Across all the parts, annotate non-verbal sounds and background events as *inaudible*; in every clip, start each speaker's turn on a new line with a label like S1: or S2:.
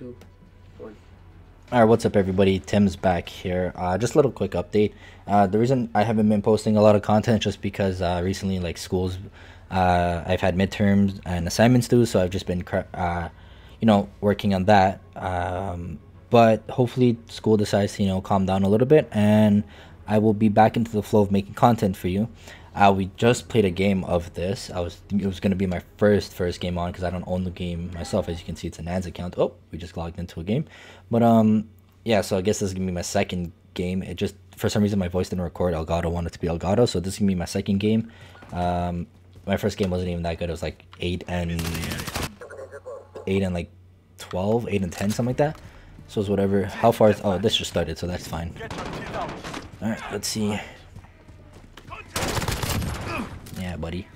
S1: one.
S2: All right, what's up, everybody? Tim's back here. Uh, just a little quick update. Uh, the reason I haven't been posting a lot of content just because uh, recently, like schools, uh, I've had midterms and assignments due, so I've just been, uh, you know, working on that. Um, but hopefully, school decides to you know calm down a little bit, and I will be back into the flow of making content for you. Uh, we just played a game of this. I was it was gonna be my first first game on because I don't own the game myself. As you can see, it's Anand's account. Oh, we just logged into a game, but um, yeah. So I guess this is gonna be my second game. It just for some reason my voice didn't record. Elgato wanted to be Elgato, so this is gonna be my second game. Um, my first game wasn't even that good. It was like eight and eight and like 12, 8 and ten, something like that. So it's whatever. How far? Is, oh, this just started, so that's fine. All right, let's see. Yeah, buddy.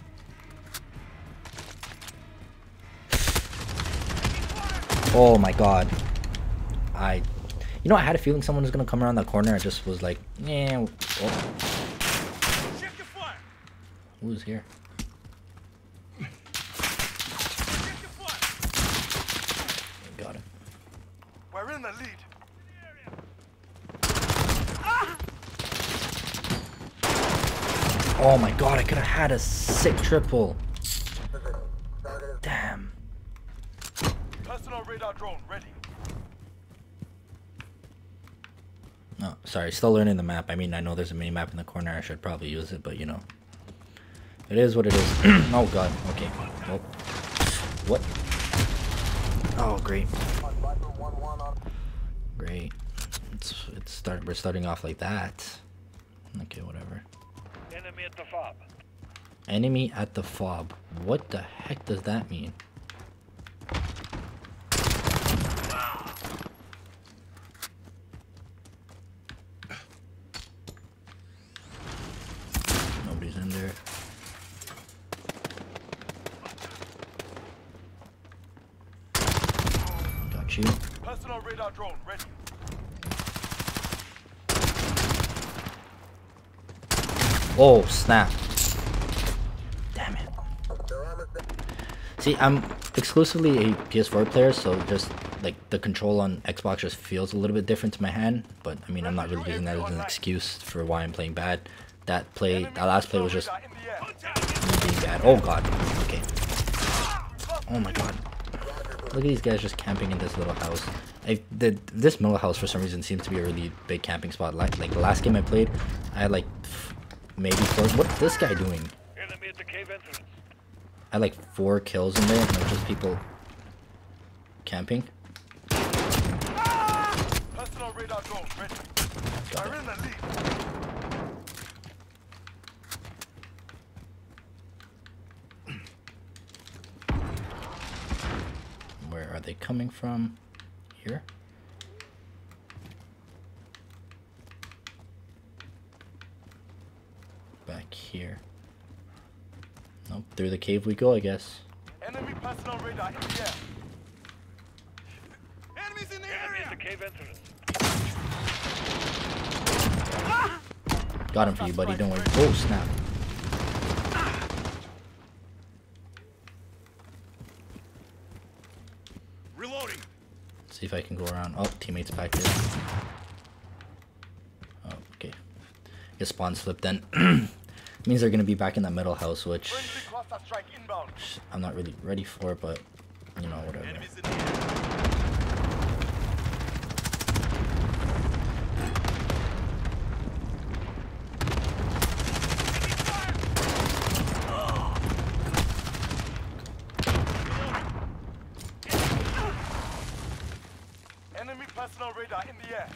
S2: Oh my god. I... You know, I had a feeling someone was gonna come around that corner. I just was like, yeah. Oh. Who's here? Got him.
S3: We're in the lead.
S2: Oh my god, I could have had a sick triple. Damn.
S3: Personal radar drone ready.
S2: No, sorry, still learning the map. I mean, I know there's a mini map in the corner. I should probably use it, but you know. It is what it is. *clears throat* oh god, okay. Well, what? Oh, great. Great. It's, it's start, we're starting off like that. Okay, whatever.
S3: Enemy at the fob.
S2: Enemy at the fob. What the heck does that mean? Nobody's in there. Got you.
S3: Personal radar drone ready.
S2: Oh, snap. Damn it. See, I'm exclusively a PS4 player, so just like the control on Xbox just feels a little bit different to my hand. But I mean, I'm not really using that as an excuse for why I'm playing bad. That play, that last play was just being bad. Oh god. Okay. Oh my god. Look at these guys just camping in this little house. I the this middle house for some reason seems to be a really big camping spot. Like like the last game I played, I had like maybe four. What's this guy doing?
S3: Enemy at the cave entrance.
S2: I had like four kills in there, and it was just people camping. Ah!
S3: Personal radar drone ready. We're in the lead.
S2: Where are they coming from? Here? Back here. Nope, through the cave we go, I guess.
S3: Enemy personal radar in the air. Enemies in the area. at the cave entrance. Ah!
S2: Got him for you, buddy. Don't worry. Oh, snap.
S3: Reloading.
S2: See if I can go around. Oh, teammates back here. Oh, okay. Guess spawns flipped then. *clears throat* means they're gonna be back in that middle house, which
S3: Friendly cluster strike inbound.
S2: I'm not really ready for, but you know, whatever.
S3: Enemies in the air. Enemy personal radar in the air.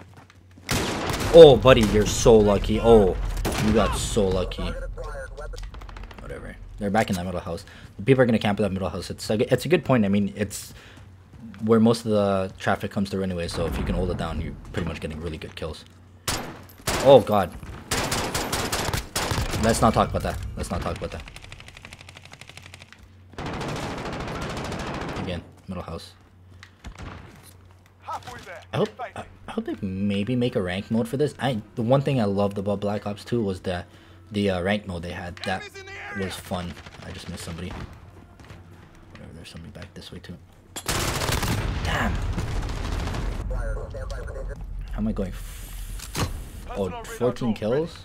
S2: Oh, buddy, you're so lucky. Oh, you got so lucky. They're back in that middle house. People are gonna camp in that middle house. It's a, it's a good point. I mean, it's where most of the traffic comes through anyway. So if you can hold it down, you're pretty much getting really good kills. Oh God. Let's not talk about that. Let's not talk about that. Again, middle house. I hope I, I hope they maybe make a rank mode for this. I the one thing I loved about Black Ops 2 was the the uh, rank mode they had. That was fun. I just missed somebody. Whatever, there's somebody back this way too. Damn. How am I going? Oh, 14 kills?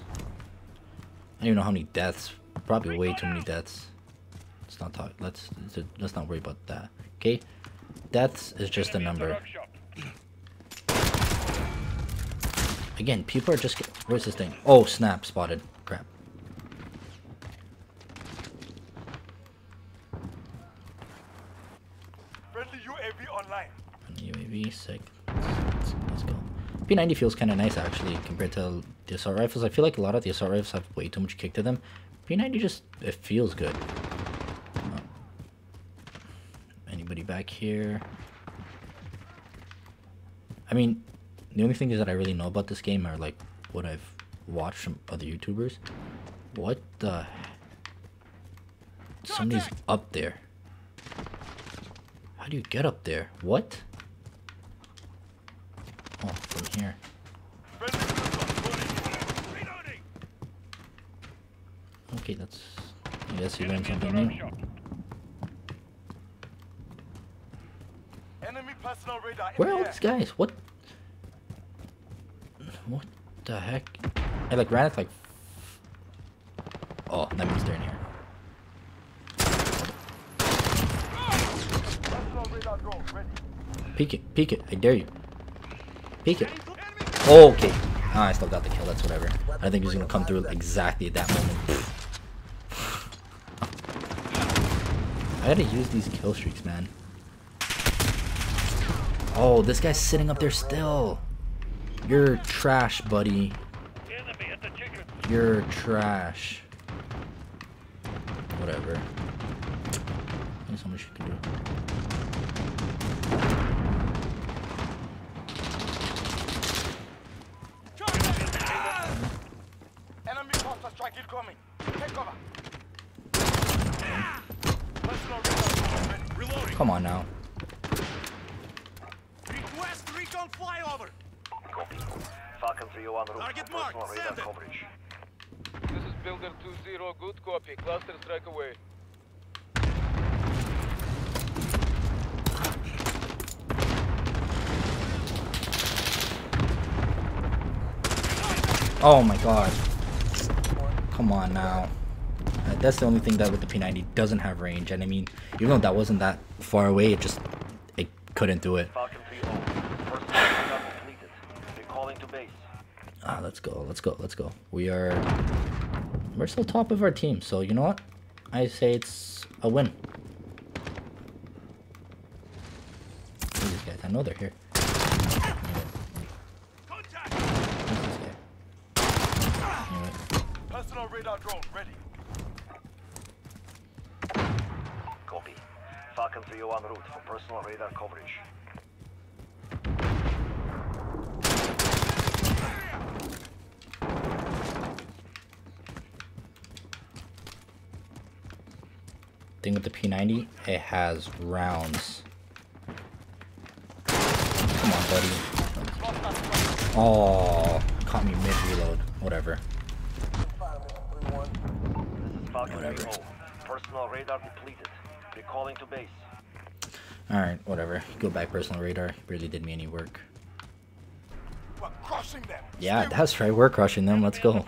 S2: I don't even know how many deaths. Probably way too many deaths. Let's not talk. Let's let's not worry about that. Okay, deaths is just a number. Again, people are just. Where's this thing? Oh, snap! Spotted. Sick. Let's, let's go. P90 feels kind of nice actually compared to the assault rifles. I feel like a lot of the assault rifles have way too much kick to them. P90 just it feels good. Oh. Anybody back here? I mean, the only thing is that I really know about this game are like what I've watched from other YouTubers. What the? Somebody's up there. How do you get up there? What? Here.
S3: Friendly cruiser. Reloading.
S2: Okay, that's. I guess you learned something new.
S3: Enemy personal radar
S2: Where are all these guys? What? What the heck? I like ran it like. Oh, that means they're in here.
S3: Personal radar drone ready.
S2: Peek it, peek it. I dare you. Peek it. Oh, okay. Ah, I still got the kill. That's whatever. I think he's gonna come through exactly at that moment. I gotta use these kill streaks, man. Oh, this guy's sitting up there still. You're trash, buddy. You're trash. Whatever. There's so much you can do.
S3: Enemy cluster strike incoming. Take cover. Personal radar drone ready. Reloading.
S2: Come on now.
S3: Request recon flyover.
S1: Copy. Falcon 301 route
S3: Target
S1: for personal
S3: marked.
S1: radar
S3: Send it.
S1: coverage.
S4: This is Builder 2-0, good copy. Cluster strike away.
S2: Oh my god. Come on now. Uh, That's the only thing that with the P90 doesn't have range. And I mean, even though that wasn't that far away, it just it couldn't do it.
S1: Falcon 301. Personal radar completed. Recalling to base.
S2: Ah, let's go, let's go, let's go. We are we're still top of our team, so you know what? I say it's a win. These guys? I know they're here.
S3: Contact.
S2: Who's this guy? Knew it.
S3: Personal radar drone ready.
S1: Copy. Falcon 301 route for personal radar coverage.
S2: Thing with the P90, it has rounds. Come on, buddy.
S3: Cluster.
S2: Oh, caught me mid reload. Whatever.
S1: This is Falcon
S2: Whatever.
S1: Personal radar depleted. Recalling to base.
S2: Alright, whatever. Go back personal radar. Really did me any work.
S3: We're crushing them.
S2: Yeah, that's right. We're crushing them. Let's go.
S3: at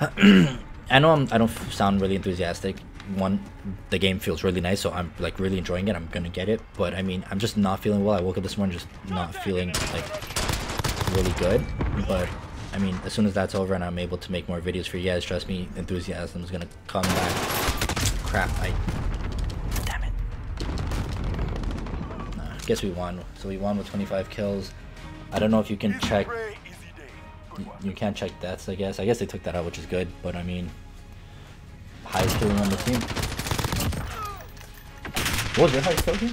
S3: the barrel.
S2: I know I'm, I don't sound really enthusiastic. One, the game feels really nice, so I'm like really enjoying it. I'm gonna get it, but I mean, I'm just not feeling well. I woke up this morning just not feeling like really good. But I mean, as soon as that's over and I'm able to make more videos for you guys, trust me, enthusiasm is gonna come back. Crap! I damn it. Nah, guess we won. So we won with 25 kills. I don't know if you can
S3: Easy
S2: check.
S3: prey, easy day. Good
S2: You, you can't check deaths, I guess. I guess they took that out, which is good. But I mean, highest killing on the team. What was your highest kill game?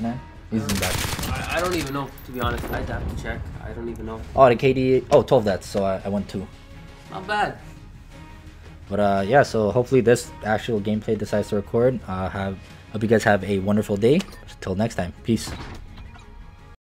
S2: Nah, he's in back.
S5: I, I don't even know, to be honest. I'd have to check. I don't even know.
S2: Oh, the KD. Oh, 12 deaths. So I, I went two.
S5: Not bad.
S2: But uh, yeah. So hopefully this actual gameplay decides to record. Uh, have hope you guys have a wonderful day. Till next time. Peace.